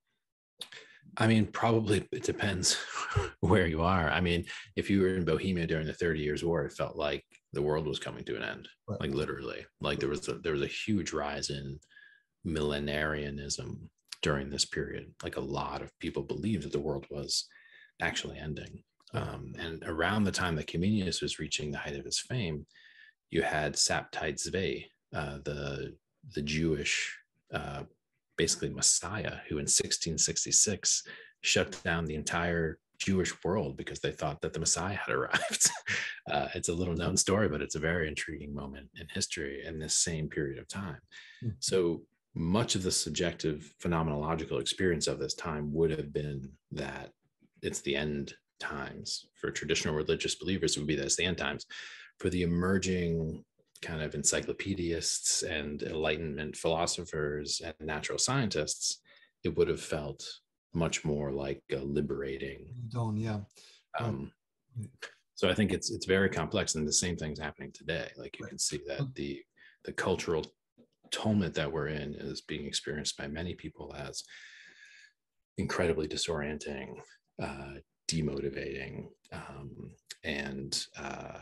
B: I mean, probably it depends <laughs> where you are. I mean, if you were in Bohemia during the Thirty Years' War, it felt like the world was coming to an end, right. like literally. Like there was a, there was a huge rise in millenarianism during this period. Like a lot of people believed that the world was actually ending. Um, and around the time that Comenius was reaching the height of his fame, you had Sabtai Tzvi, uh, the the Jewish uh, basically Messiah, who in 1666 shut down the entire Jewish world because they thought that the Messiah had <laughs> arrived. uh, it's a little known story, but it's a very intriguing moment in history in this same period of time. Mm-hmm. So much of the subjective phenomenological experience of this time would have been that it's the end times for traditional religious believers it would be that it's the end times for the emerging kind of encyclopedists and enlightenment philosophers and natural scientists it would have felt much more like a liberating
A: dawn yeah. Um,
B: so i think it's it's very complex and the same thing's happening today. Like you right. can see that the the cultural tumult that we're in is being experienced by many people as incredibly disorienting uh, demotivating um, and uh,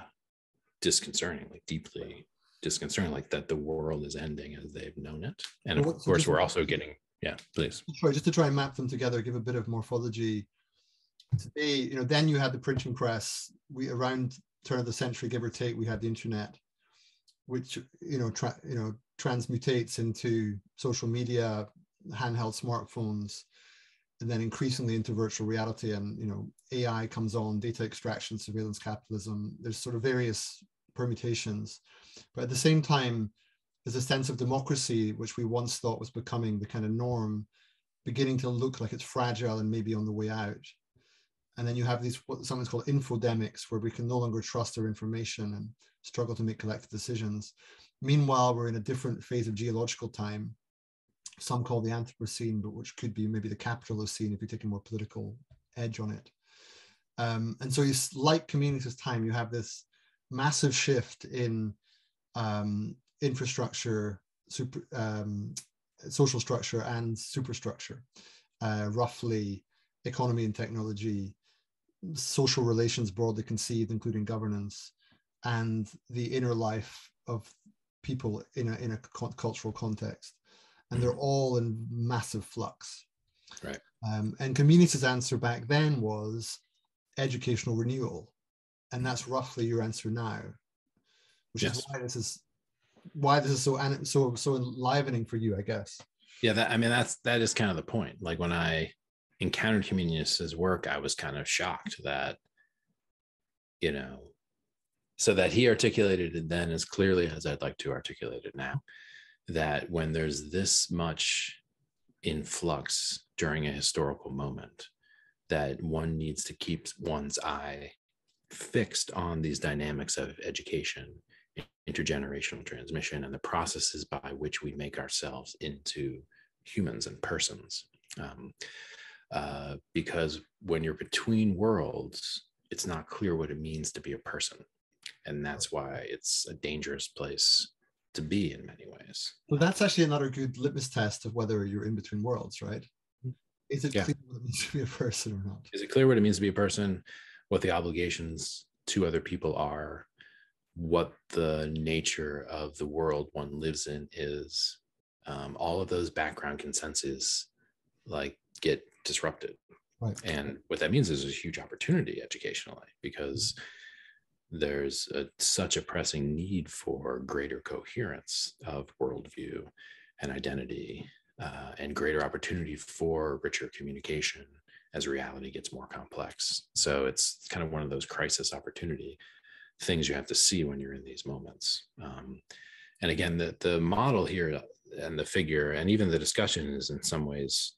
B: disconcerting like deeply disconcerting like that the world is ending as they've known it. And well, of course we're also getting yeah please.
A: Sorry just to try and map them together give a bit of morphology. Today you know then you had the printing press. We around turn of the century give or take we had the internet which you know tra- you know transmutates into social media handheld smartphones and then increasingly into virtual reality. And you know ai comes on data extraction surveillance capitalism. There's sort of various permutations but at the same time there's a sense of democracy, which we once thought was becoming the kind of norm, beginning to look like it's fragile and maybe on the way out. And then you have these what someone's called infodemics, where we can no longer trust our information and struggle to make collective decisions. Meanwhile, we're in a different phase of geological time. Some call the Anthropocene, but which could be maybe the Capitalocene if you take a more political edge on it. Um, and so, you, like Comenius's time, you have this massive shift in um, infrastructure, super, um, social structure, and superstructure, uh, roughly economy and technology, social relations broadly conceived, including governance, and the inner life of people in a, in a cultural context. And they're all in massive flux.
B: Right.
A: Um, and Comenius's answer back then was educational renewal. And that's roughly your answer now, which yes. is why this is why this is so so so enlivening for you, I guess.
B: Yeah, that I mean that's that is kind of the point. Like when I encountered Comenius's work, I was kind of shocked that, you know, so that he articulated it then as clearly as I'd like to articulate it now, that when there's this much influx during a historical moment, that one needs to keep one's eye fixed on these dynamics of education intergenerational transmission and the processes by which we make ourselves into humans and persons. Um, uh, because when you're between worlds, it's not clear what it means to be a person. And that's why it's a dangerous place to be in many ways.
A: Well, that's actually another good litmus test of whether you're in between worlds, right? Is it yeah. clear what it means to be a person or not?
B: Is it clear what it means to be a person, what the obligations to other people are, what the nature of the world one lives in is um, all of those background consensus like get disrupted right. and what that means is a huge opportunity educationally because there's a, such a pressing need for greater coherence of worldview and identity uh, and greater opportunity for richer communication as reality gets more complex so it's kind of one of those crisis opportunity things you have to see when you're in these moments. Um, and again, the, the model here and the figure and even the discussion is in some ways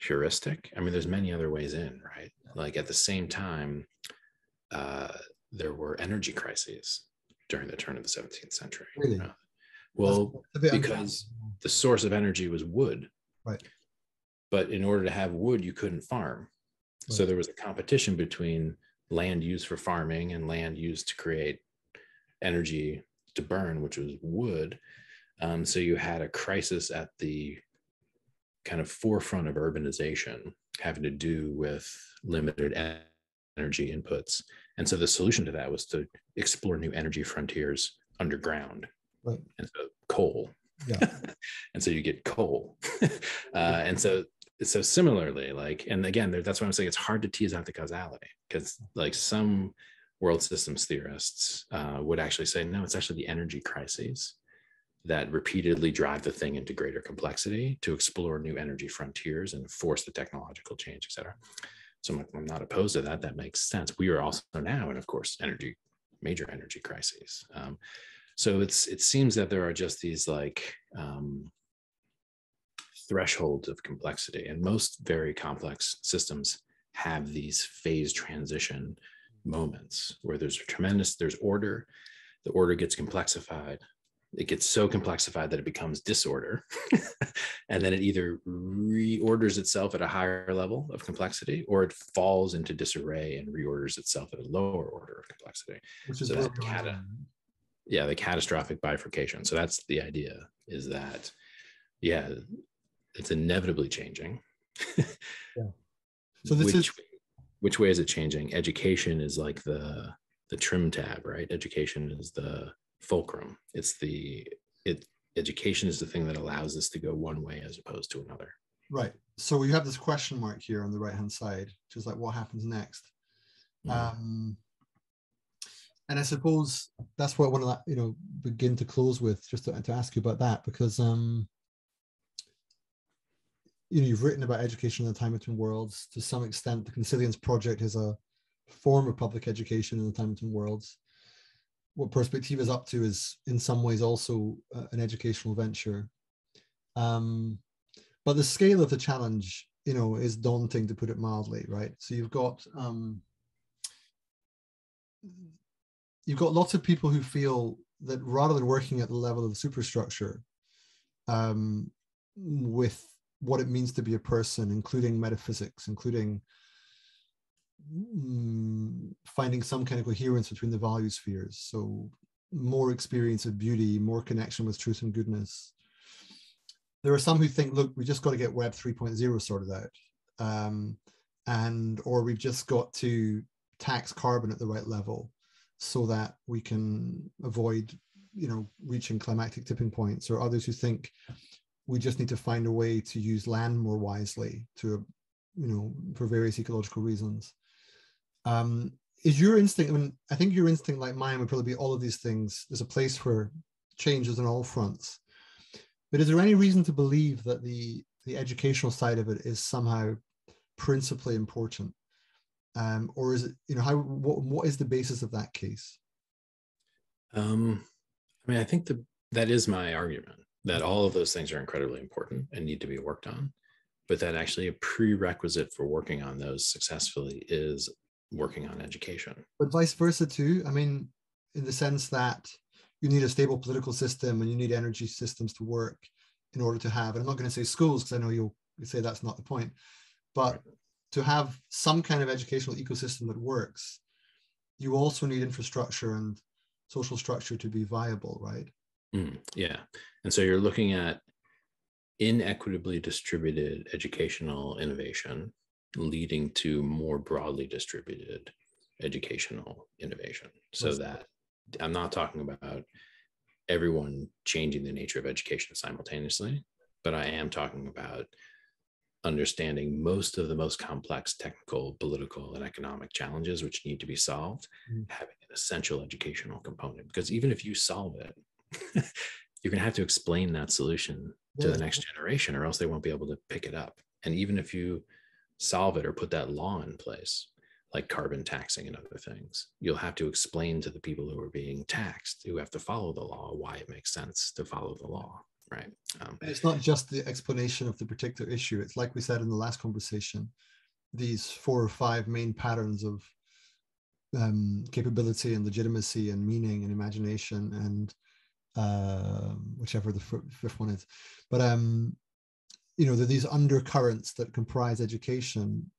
B: heuristic. I mean, there's many other ways in, right? Like at the same time, uh, there were energy crises during the turn of the 17th century.
A: Really?
B: Uh, well, because the source of energy was wood.
A: Right.
B: But in order to have wood, you couldn't farm. Right. So there was a competition between land used for farming and land used to create energy to burn, which was wood. Um, so you had a crisis at the kind of forefront of urbanization having to do with limited energy inputs. And so the solution to that was to explore new energy frontiers underground.
A: Right.
B: And so coal.
A: Yeah. <laughs>
B: and so you get coal. <laughs> uh, and so so similarly like and again that's why i'm saying it's hard to tease out the causality because like some world systems theorists uh, would actually say no it's actually the energy crises that repeatedly drive the thing into greater complexity to explore new energy frontiers and force the technological change, et cetera. So I'm not opposed to that. That makes sense. We are also now, and of course, energy, major energy crises. Um, so it's it seems that there are just these like um, thresholds of complexity, and most very complex systems have these phase transition moments where there's a tremendous there's order the order gets complexified. It gets so complexified that it becomes disorder <laughs> and then it either reorders itself at a higher level of complexity or it falls into disarray and reorders itself at a lower order of complexity. Which is so that cata- yeah the catastrophic bifurcation. So that's the idea is that yeah it's inevitably changing <laughs>
A: yeah so this
B: which,
A: is
B: which way is it changing education is like the the trim tab right education is the fulcrum. It's the it education is the thing that allows us to go one way as opposed to another.
A: Right. So you have this question mark here on the right hand side, which is like what happens next. Mm. Um, and I suppose that's what I want to you know begin to close with, just to, to ask you about that because um, you know you've written about education in the time between worlds. To some extent, the Consilience Project is a form of public education in the time between worlds what Perspectiva is up to is in some ways also uh, an educational venture. Um, but the scale of the challenge, you know, is daunting to put it mildly, right? So you've got um, you've got lots of people who feel that rather than working at the level of the superstructure, um, with what it means to be a person, including metaphysics, including Mm, finding some kind of coherence between the value spheres. So more experience of beauty, more connection with truth and goodness. There are some who think, look, we just got to get Web 3.0 sorted out, um, and or we've just got to tax carbon at the right level, so that we can avoid, you know, reaching climactic tipping points. Or others who think we just need to find a way to use land more wisely to, you know, for various ecological reasons. Um, is your instinct? I mean, I think your instinct, like mine, would probably be all of these things. There's a place for changes on all fronts. But is there any reason to believe that the the educational side of it is somehow principally important, um, or is it? You know, how what what is the basis of that case?
B: Um, I mean, I think the that is my argument that all of those things are incredibly important and need to be worked on but that actually a prerequisite for working on those successfully is working on education.
A: But vice versa too. I mean, in the sense that you need a stable political system and you need energy systems to work in order to have, and I'm not going to say schools because I know you'll say that's not the point, but right. to have some kind of educational ecosystem that works, you also need infrastructure and social structure to be viable, right?
B: Mm, yeah. And so you're looking at inequitably distributed educational innovation leading to more broadly distributed educational innovation. So that i'm not talking about everyone changing the nature of education simultaneously but i am talking about understanding most of the most complex technical political and economic challenges which need to be solved mm-hmm. having an essential educational component. Because even if you solve it <laughs> you're going to have to explain that solution to yeah. the next generation or else they won't be able to pick it up and even if you solve it or put that law in place, like carbon taxing and other things. You'll have to explain to the people who are being taxed, who have to follow the law, why it makes sense to follow the law. Right.
A: Um, it's not just the explanation of the particular issue. It's like we said in the last conversation, these four or five main patterns of um, capability and legitimacy and meaning and imagination and uh, whichever the fifth one is. But um, you know, there are these undercurrents that comprise education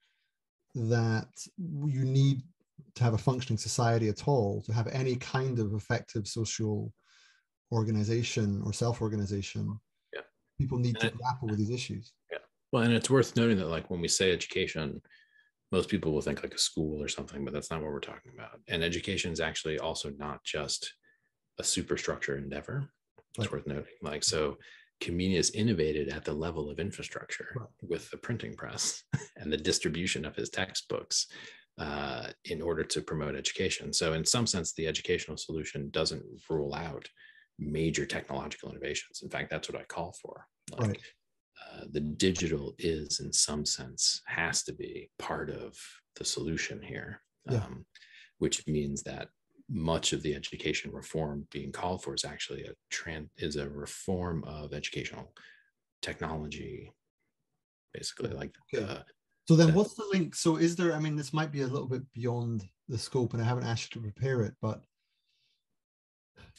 A: that you need to have a functioning society at all, to have any kind of effective social organization or self-organization.
B: Yeah.
A: People need and to it, grapple with these issues.
B: Yeah. Well, and it's worth noting that like when we say education, most people will think like a school or something, but that's not what we're talking about. And education is actually also not just a superstructure endeavor. It's right. worth noting. Like so Comenius innovated at the level of infrastructure right. with the printing press <laughs> and the distribution of his textbooks uh, in order to promote education. So, in some sense, the educational solution doesn't rule out major technological innovations. In fact, that's what I call for.
A: Like, right.
B: uh, the digital is, in some sense, has to be part of the solution here, yeah. um, which means that much of the education reform being called for is actually a trend is a reform of educational technology basically like okay. uh,
A: so then what's the link so is there i mean this might be a little bit beyond the scope and i haven't asked you to prepare it but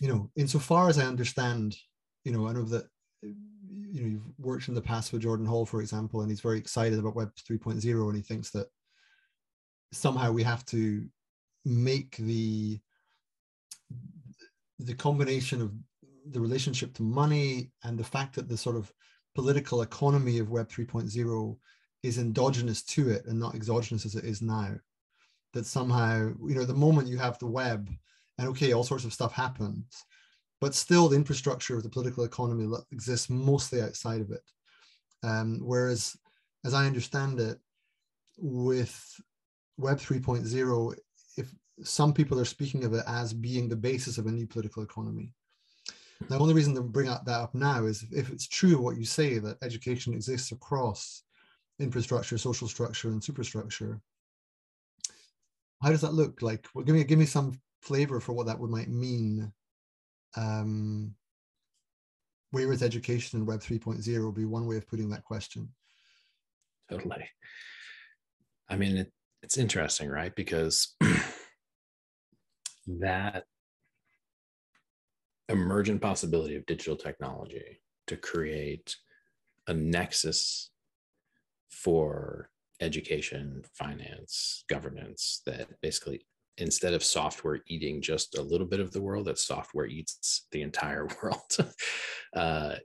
A: you know insofar as i understand you know i know that you know you've worked in the past with jordan hall for example and he's very excited about web 3.0 and he thinks that somehow we have to make the the combination of the relationship to money and the fact that the sort of political economy of Web 3.0 is endogenous to it and not exogenous as it is now. That somehow, you know, the moment you have the web, and okay, all sorts of stuff happens, but still the infrastructure of the political economy exists mostly outside of it. Um, whereas, as I understand it, with Web 3.0, if some people are speaking of it as being the basis of a new political economy, the only reason to bring up that up now is if it's true what you say that education exists across infrastructure, social structure, and superstructure. How does that look like? Well, give me give me some flavor for what that would might mean. Um, where is education in Web 3.0 would be one way of putting that question.
B: Totally. I mean, it, it's interesting, right? Because <clears throat> that emergent possibility of digital technology to create a nexus for education, finance, governance that basically instead of software eating just a little bit of the world, that software eats the entire <laughs> world, uh,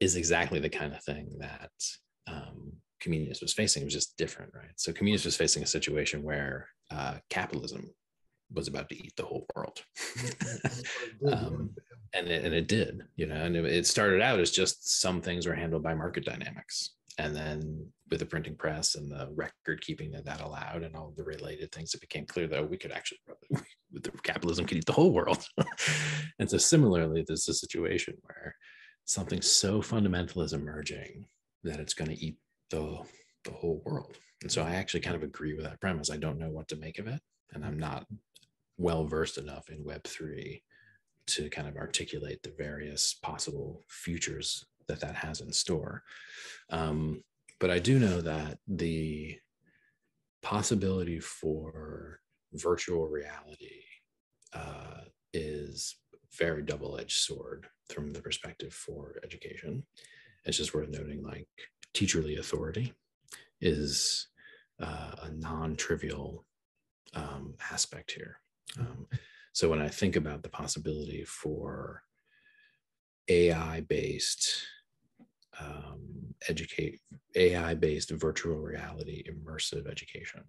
B: is exactly the kind of thing that um, was facing. It was just different, right? So Comenius was facing a situation where uh, capitalism was about to eat the whole world. <laughs> um, and, it, and it did, you know, and it, it started out as just some things were handled by market dynamics. And then with the printing press and the record keeping that that allowed and all the related things, it became clear that we could actually, with <laughs> the capitalism could eat the whole world. <laughs> and so similarly, there's a situation where something so fundamental is emerging that it's going to eat the, the whole world. And so I actually kind of agree with that premise. I don't know what to make of it. And I'm not well versed enough in Web3 to kind of articulate the various possible futures that that has in store. Um, but I do know that the possibility for virtual reality uh, is very double-edged sword from the perspective for education. It's just worth noting, like teacherly authority is uh, a non-trivial um, aspect here. Um, so when I think about the possibility for AI based um, educate AI based virtual reality immersive education,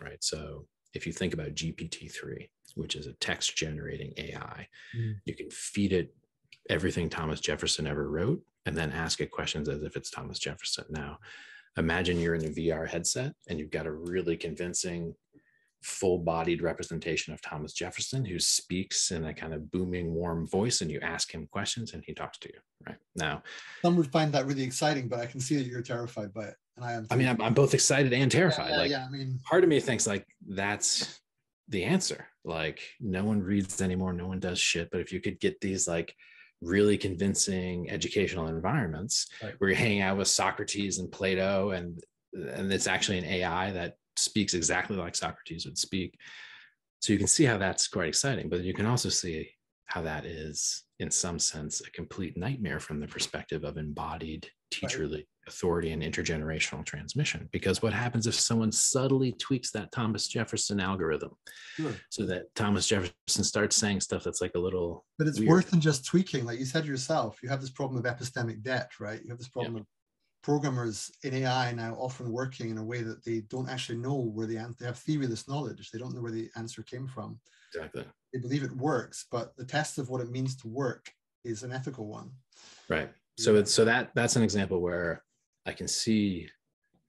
B: right? So if you think about GPT-3, which is a text generating AI, mm. you can feed it everything Thomas Jefferson ever wrote and then ask it questions as if it's Thomas Jefferson. Now, imagine you're in a VR headset and you've got a really convincing full bodied representation of Thomas Jefferson who speaks in a kind of booming, warm voice, and you ask him questions and he talks to you. Right now,
A: some would find that really exciting, but I can see that you're terrified by it. And I am.
B: I mean, I'm, I'm both excited and terrified.
A: Yeah,
B: like,
A: yeah, I mean,
B: part of me thinks like that's the answer. Like, no one reads anymore, no one does shit. But if you could get these like really convincing educational environments right. where you're hanging out with Socrates and Plato and and it's actually an AI that speaks exactly like Socrates would speak. So you can see how that's quite exciting, but you can also see how that is, in some sense, a complete nightmare from the perspective of embodied teacherly right. authority and intergenerational transmission. Because what happens if someone subtly tweaks that Thomas Jefferson algorithm sure. so that Thomas Jefferson starts saying stuff that's like a little.
A: But it's
B: weird.
A: worse than just tweaking. Like you said yourself, you have this problem of epistemic debt, right? You have this problem yeah. of programmers in AI now often working in a way that they don't actually know where the answer, they have theoryless knowledge. They don't know where the answer came from.
B: Exactly.
A: They believe it works, but the test of what it means to work is an ethical one.
B: Right. So it's so that that's an example where I can see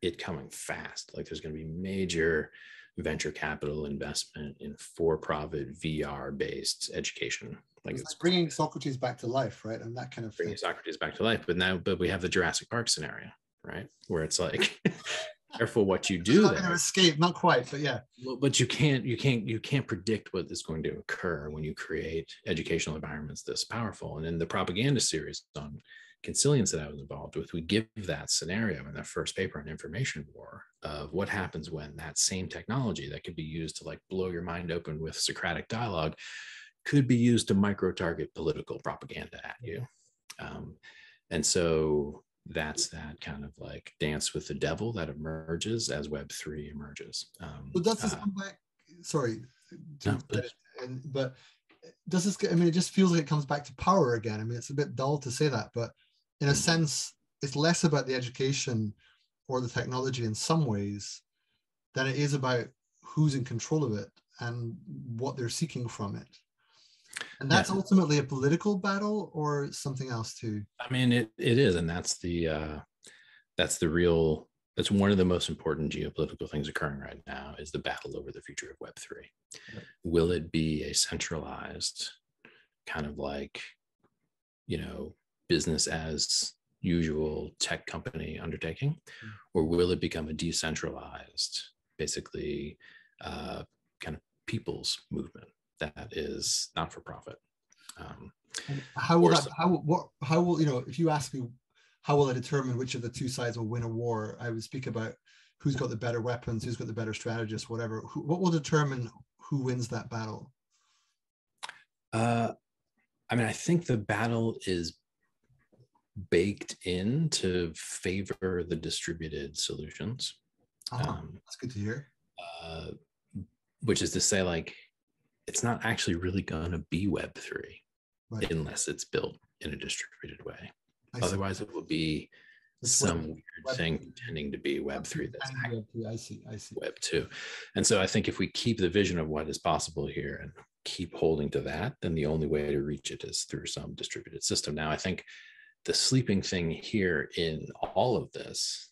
B: it coming fast. Like there's going to be major venture capital investment in for-profit VR-based education.
A: Like it's, it's bringing Socrates back to life, right? And that kind of
B: bringing thing. Socrates back to life. But now, but we have the Jurassic Park scenario, right, where it's like. <laughs> <laughs> careful what you do.
A: Not escape, not quite, but yeah.
B: But you can't, you can't, you can't predict what is going to occur when you create educational environments this powerful. And in the propaganda series on consilience that I was involved with, we give that scenario in the first paper on information war of what happens when that same technology that could be used to like blow your mind open with Socratic dialogue could be used to micro target political propaganda at you. Um, and so that's that kind of like dance with the devil that emerges as Web3 emerges. Um,
A: but does this uh, come back? Sorry, no, and, but does this, I mean, it just feels like it comes back to power again. I mean, it's a bit dull to say that, but in a mm-hmm. sense, it's less about the education or the technology in some ways than it is about who's in control of it and what they're seeking from it. And that's yeah. ultimately a political battle or something else too.
B: I mean, it, it is, and that's the uh, that's the real that's one of the most important geopolitical things occurring right now is the battle over the future of Web three. Right. Will it be a centralized kind of like you know business as usual tech company undertaking, mm-hmm. or will it become a decentralized, basically, uh, kind of people's movement that is not for profit? Um,
A: how will that? How what? How will you know? If you ask me, how will I determine which of the two sides will win a war? I would speak about who's got the better weapons, who's got the better strategist, whatever. Who, what will determine who wins that battle?
B: Uh, I mean, I think the battle is baked in to favor the distributed solutions.
A: Uh-huh. Um, that's good to hear.
B: Uh, which is to say, like, it's not actually really going to be Web3 right. unless it's built in a distributed way. Otherwise, it will be it's some web, weird web, thing pretending to be Web3 that's
A: web I see, I see.
B: Web2. And so I think if we keep the vision of what is possible here and keep holding to that, then the only way to reach it is through some distributed system. Now, I think the sleeping thing here in all of this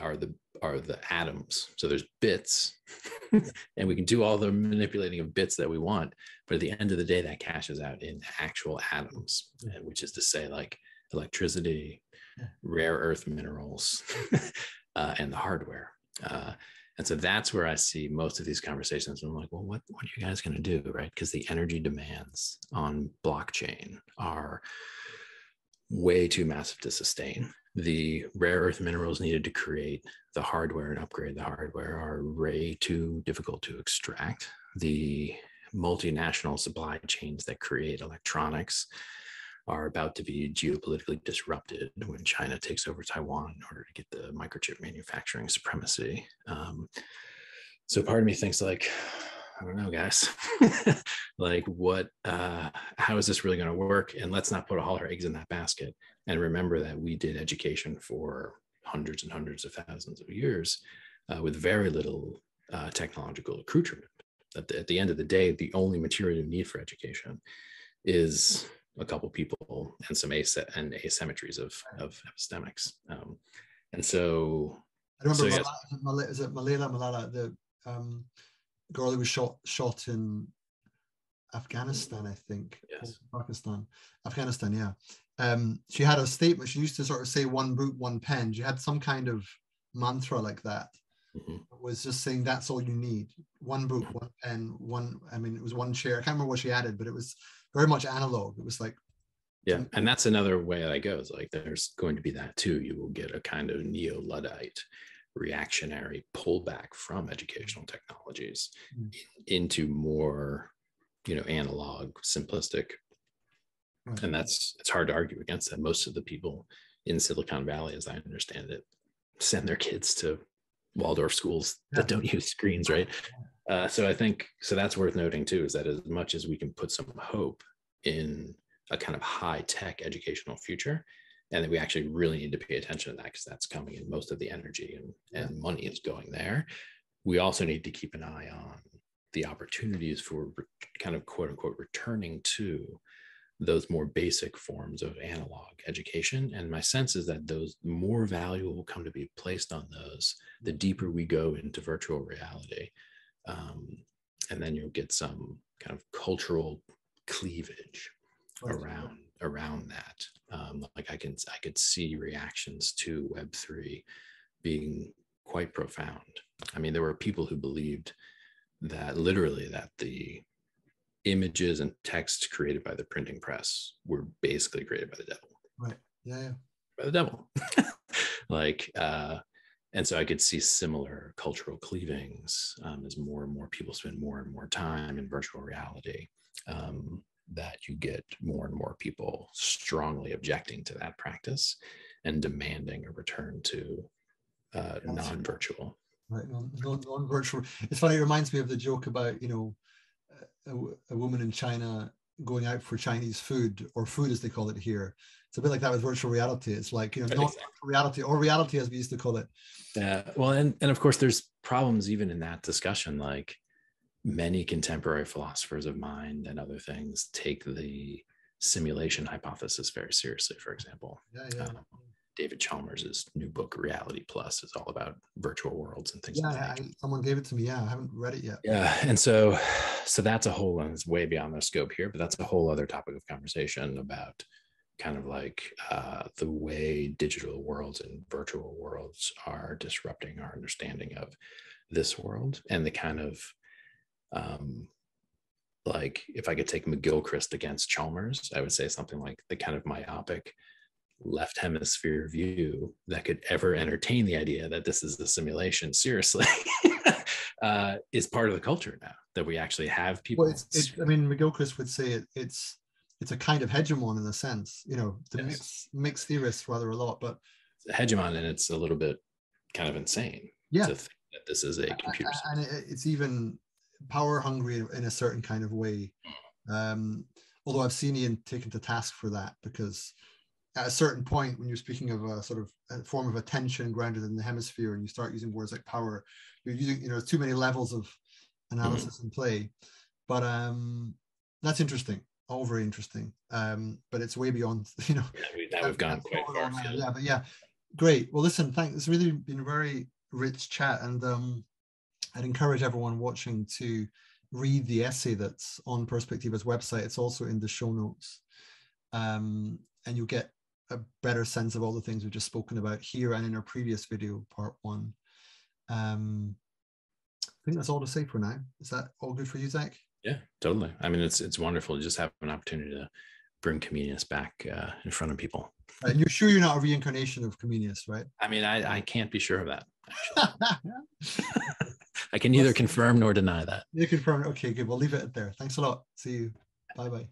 B: are the are the atoms. So there's bits <laughs> and we can do all the manipulating of bits that we want but at the end of the day that cashes out in actual atoms which is to say like electricity rare earth minerals <laughs> uh, and the hardware. Uh, and so that's where i see most of these conversations. I'm like well what, what are you guys going to do right? Because the energy demands on blockchain are way too massive to sustain. The rare earth minerals needed to create the hardware and upgrade the hardware are way too difficult to extract. The multinational supply chains that create electronics are about to be geopolitically disrupted when China takes over Taiwan in order to get the microchip manufacturing supremacy. Um, so part of me thinks like, I don't know, guys. <laughs> like, what? Uh, how is this really going to work? And let's not put all our eggs in that basket. And remember that we did education for hundreds and hundreds of thousands of years uh, with very little uh, technological accoutrement. At the, at the end of the day, the only material you need for education is a couple people and some as- and asymmetries of, of epistemics. Um, and so
A: I remember, so, Malala, Malala Malala, the um, girl who was shot shot in Afghanistan, I think.
B: Yes.
A: Pakistan. Afghanistan, yeah. Um, she had a statement. She used to sort of say one boot, one pen. She had some kind of mantra like that. Mm-hmm. was just saying that's all you need. One book, one pen, one, I mean, it was one chair. I can't remember what she added, but it was very much analog. It was like
B: yeah and that's another way that goes like there's going to be that too you will get a kind of neo-luddite reactionary pullback from educational technologies mm. into more you know analog simplistic right. and that's it's hard to argue against that most of the people in silicon valley as i understand it send their kids to waldorf schools yeah. that don't use screens right uh, so i think so that's worth noting too is that as much as we can put some hope in a kind of high tech educational future and that we actually really need to pay attention to that because that's coming in most of the energy and, and money is going there. We also need to keep an eye on the opportunities for kind of quote unquote returning to those more basic forms of analog education. And my sense is that those more value will come to be placed on those the deeper we go into virtual reality. Um, and then you'll get some kind of cultural cleavage around around that. Um, like I can I could see reactions to Web three being quite profound. I mean, there were people who believed that literally that the images and text created by the printing press were basically created by the devil.
A: Right. Yeah. yeah.
B: By the devil. <laughs> like, uh, and so I could see similar cultural cleavings um, as more and more people spend more and more time in virtual reality. Um, that you get more and more people strongly objecting to that practice and demanding a return to uh, non-virtual.
A: Right, non, virtual It's funny. It reminds me of the joke about you know a, a, woman in China going out for Chinese food or food as they call it here. It's a bit like that with virtual reality. It's like you know not exactly. reality or reality as we used to call it.
B: Yeah. Well, and and of course there's problems even in that discussion. Like many contemporary philosophers of mind and other things take the simulation hypothesis very seriously. For example.
A: Yeah. Yeah. Um,
B: David Chalmers' new book, Reality Plus, is all about virtual worlds and things.
A: Yeah, like I, someone gave it to me. Yeah, I haven't read it yet.
B: Yeah, and so, so that's a whole, and it's way beyond the scope here, but that's a whole other topic of conversation about kind of like uh, the way digital worlds and virtual worlds are disrupting our understanding of this world and the kind of um, like if I could take McGilchrist against Chalmers, I would say something like the kind of myopic left hemisphere view that could ever entertain the idea that this is a simulation <laughs> seriously <laughs> uh, is part of the culture now that we actually have people.
A: Well, it's, I mean, McGilchrist would say it, it's it's a kind of hegemon in a sense. You know, the yes. mix, mixed theorists rather a lot, but
B: hegemon, and it's a little bit kind of insane.
A: Yeah,
B: to think that this is a computer,
A: and it's even power hungry in a certain kind of way. Um, although I've seen Iain taken to task for that because at a certain point when you're speaking of a sort of a form of attention grounded in the hemisphere and you start using words like power you're using you know too many levels of analysis mm-hmm. and play. But um that's interesting. All very interesting. Um but it's way beyond <laughs> you know.
B: Yeah, we've gone quite far
A: yeah but yeah. Great. Well listen thanks it's really been a very rich chat and um i'd encourage everyone watching to read the essay that's on perspectiva's website it's also in the show notes um and you'll get a better sense of all the things we've just spoken about here and in our previous video, part one. Um, I think that's all to say for now. Is that all good for you, Zak?
B: Yeah, totally. I mean, it's it's wonderful to just have an opportunity to bring Comenius back uh, in front of people.
A: And you're sure you're not a reincarnation of Comenius, right?
B: I mean, I, I can't be sure of that. <laughs> I can neither confirm nor deny that.
A: You confirm. Okay, good. We'll leave it there. Thanks a lot. See you. Bye bye.